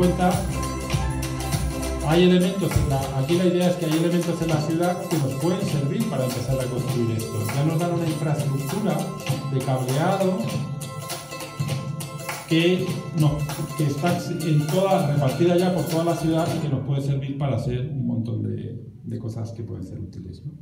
cuenta, hay elementos, en la, aquí la idea es que hay elementos en la ciudad que nos pueden servir para empezar a construir esto. Ya nos dan una infraestructura de cableado que, no, que está en toda, repartida ya por toda la ciudad y que nos puede servir para hacer un montón de, de cosas que pueden ser útiles. ¿no?